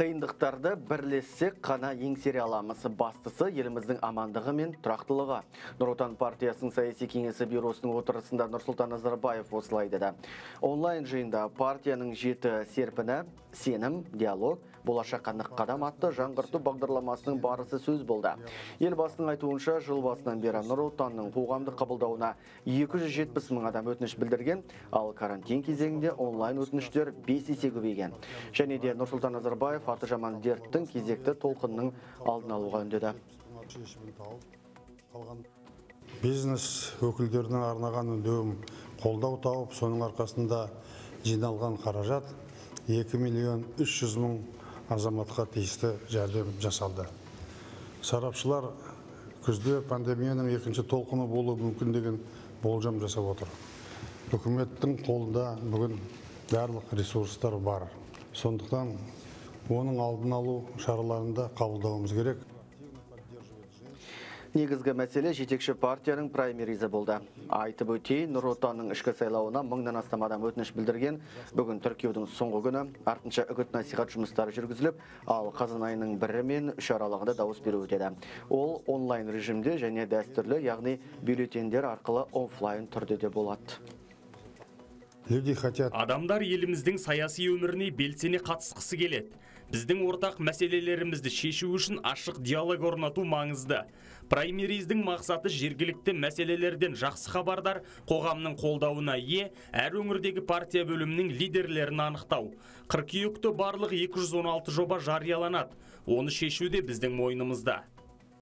Қиындықтарды бірлессек қана еңсере аламыз. Бастысы еліміздің амандығы мен тұрақтылығы. Нұр Отан партиясының саяси кеңесі бюросының отырысында Нұрсұлтан Назарбаев осылай деді. Онлайн жиында партияның жеті серпіні, сенім, диалог, болашаққа нық қадам атты жаңғырту бағдарламасының барысы сөз болды. Елбасының айтуынша жыл басынан бері Нұр Отанның қоғамдық қабылдауына 270 мың адам өтініш білдірген, ал карантин кезеңінде онлайн өтініштер 5 есе көбейген. Және де Нұрсұлтан Назарбаев аты жаман дерттің кезекті толқынның алдын алуға үндеді. бизнес өкілдерінің арнаған үндеуім қолдау тауып соның арқасында жиналған қаражат 2 миллион 300 мың азаматқа тиісті жәрдем жасалды. Сарапшылар күзде пандемияның екінші толқыны болуы мүмкін деген болжам жасап отыр. Үкіметтің қолында бүгін барлық ресурстар бар. Сондықтан оның алдын алу шараларын да қабылдауымыз керек. Негізгі мәселе жетекші партияның праймеризі болды. Айтып өтейін, Нұр Отанның ішкі сайлауына мыңнан астам адам өтініш білдірген. Бүгін тіркеудің соңғы күні артынша үгіт насихат жұмыстары жүргізіліп, ал қазан айының бірі мен үш аралығында дауыс беру өтеді. Ол онлайн режимде және дәстүрлі, яғни бюллетендер арқылы офлайн түрде де болады. Люди хотят Адамдар еліміздің саяси өміріне белсене қатысқысы келеді. Біздің ортақ мәселелерімізді шешу үшін ашық диалог орнату маңызды. Праймериздің мақсаты жергілікті мәселелерден жақсы хабардар қоғамның қолдауына ие әр өңірдегі партия бөлімінің лидерлерін анықтау. Қыркүйекте барлық 216 жоба жарияланады. Оны шешу де біздің мойнымызда.